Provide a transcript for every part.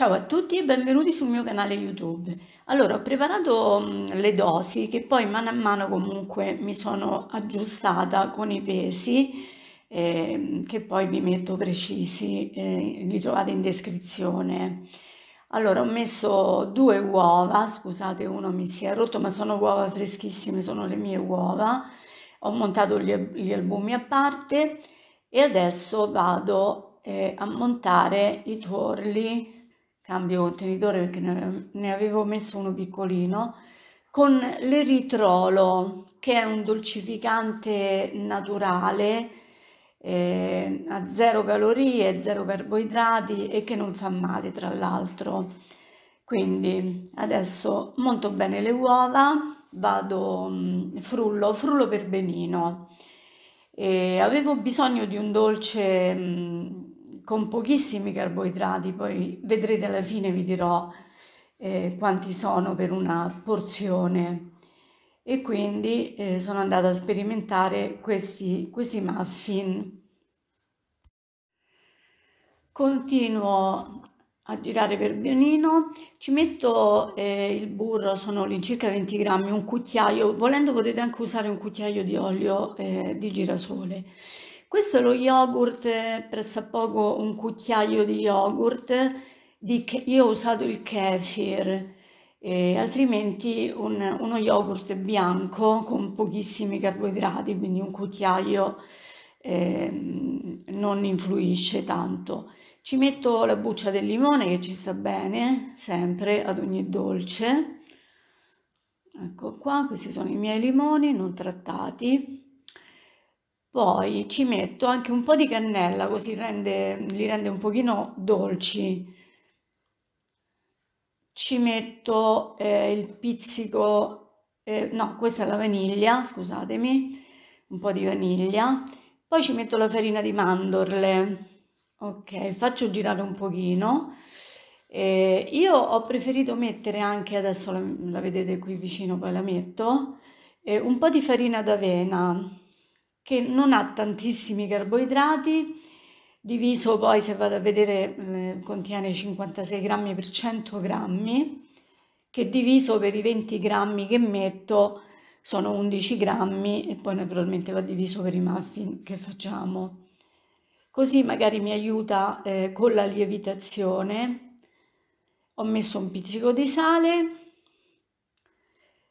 Ciao a tutti e benvenuti sul mio canale YouTube. Allora, ho preparato mm, le dosi che poi mano a mano comunque mi sono aggiustata con i pesi eh, che poi vi metto precisi, eh, li trovate in descrizione. Allora, ho messo due uova, scusate uno mi si è rotto, ma sono uova freschissime, sono le mie uova. Ho montato gli, gli albumi a parte e adesso vado eh, a montare i tuorli cambio contenitore perché ne avevo messo uno piccolino, con l'eritrolo che è un dolcificante naturale eh, a zero calorie, zero carboidrati e che non fa male tra l'altro. Quindi adesso monto bene le uova, vado mm, frullo, frullo per benino. E avevo bisogno di un dolce mm, con pochissimi carboidrati, poi vedrete alla fine vi dirò eh, quanti sono per una porzione. E quindi eh, sono andata a sperimentare questi, questi muffin. Continuo a girare per pianino, ci metto eh, il burro, sono all'incirca 20 grammi, un cucchiaio, volendo potete anche usare un cucchiaio di olio eh, di girasole questo è lo yogurt, pressappoco un cucchiaio di yogurt, di, io ho usato il kefir, eh, altrimenti un, uno yogurt bianco con pochissimi carboidrati, quindi un cucchiaio eh, non influisce tanto. Ci metto la buccia del limone che ci sta bene, sempre ad ogni dolce. Ecco qua, questi sono i miei limoni non trattati. Poi ci metto anche un po' di cannella così rende, li rende un pochino dolci. Ci metto eh, il pizzico, eh, no, questa è la vaniglia, scusatemi, un po' di vaniglia. Poi ci metto la farina di mandorle. Ok, faccio girare un pochino. Eh, io ho preferito mettere anche, adesso la, la vedete qui vicino, poi la metto, eh, un po' di farina d'avena che non ha tantissimi carboidrati, diviso poi se vado a vedere eh, contiene 56 grammi per 100 grammi, che diviso per i 20 grammi che metto sono 11 grammi e poi naturalmente va diviso per i muffin che facciamo. Così magari mi aiuta eh, con la lievitazione. Ho messo un pizzico di sale,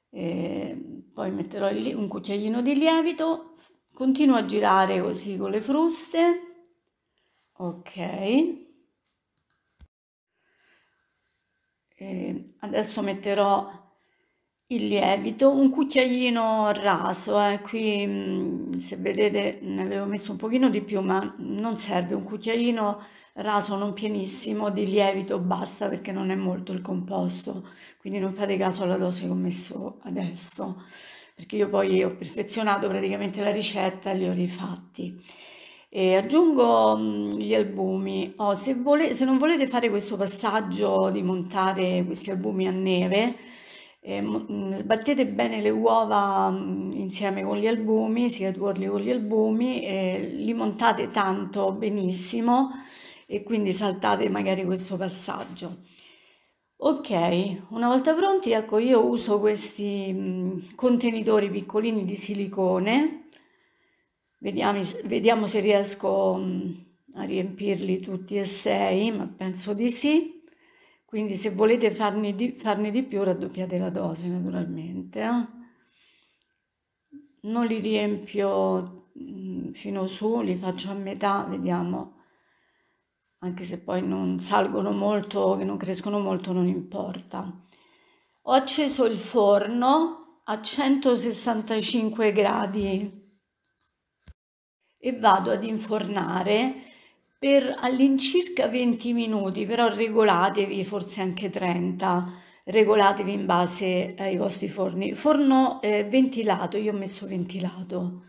eh, poi metterò un cucchiaino di lievito, continuo a girare così con le fruste. Ok. E adesso metterò il lievito. Un cucchiaino raso eh. qui mm, se vedete ne avevo messo un pochino di più ma non serve un cucchiaino raso non pienissimo di lievito basta perché non è molto il composto. Quindi non fate caso alla dose che ho messo adesso perché io poi ho perfezionato praticamente la ricetta e li ho rifatti. E aggiungo mm, gli albumi. Oh, se, vole, se, non volete fare questo passaggio di montare questi albumi a neve, eh, sbattete bene le uova mm, insieme con gli albumi, sia tuorli con gli albumi, eh, li montate tanto benissimo e quindi saltate magari questo passaggio. Ok, una volta pronti, ecco, io uso questi contenitori piccolini di silicone, vediamo, vediamo se riesco a riempirli tutti e sei, ma penso di sì. Quindi se volete farne di, farne di più raddoppiate la dose naturalmente. Eh? Non li riempio fino su, li faccio a metà, vediamo anche se poi non salgono molto, che non crescono molto, non importa. Ho acceso il forno a 165 gradi e vado ad infornare per all'incirca 20 minuti, però regolatevi, forse anche 30, regolatevi in base ai vostri forni. Forno eh, ventilato, io ho messo ventilato.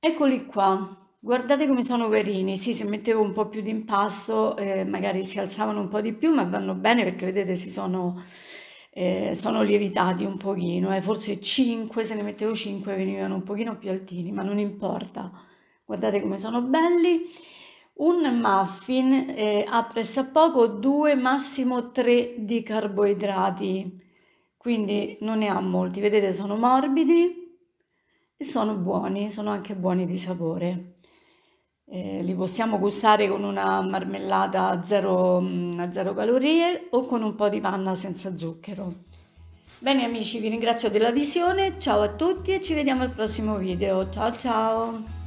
Eccoli qua. Guardate come sono carini, sì, se mettevo un po' più di impasto eh, magari si alzavano un po' di più, ma vanno bene perché vedete si sono, eh, sono lievitati un pochino, eh. forse 5, se ne mettevo 5 venivano un pochino più altini, ma non importa, guardate come sono belli. Un muffin eh, ha pressappoco 2, massimo 3 di carboidrati, quindi non ne ha molti. Vedete, sono morbidi e sono buoni, sono anche buoni di sapore. Eh, li possiamo gustare con una marmellata a zero, mm, a zero calorie o con un po' di panna senza zucchero. Bene amici, vi ringrazio della visione, ciao a tutti e ci vediamo al prossimo video. Ciao ciao!